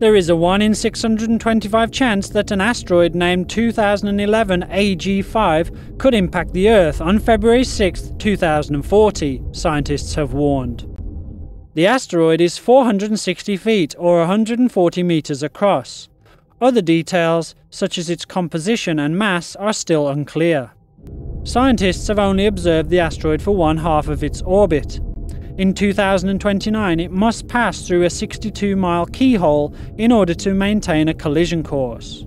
There is a 1 in 625 chance that an asteroid named 2011 AG5 could impact the Earth on February 6, 2040, scientists have warned. The asteroid is 460 feet or 140 meters across. Other details, such as its composition and mass, are still unclear. Scientists have only observed the asteroid for one half of its orbit. In 2029, it must pass through a 62 mile keyhole in order to maintain a collision course.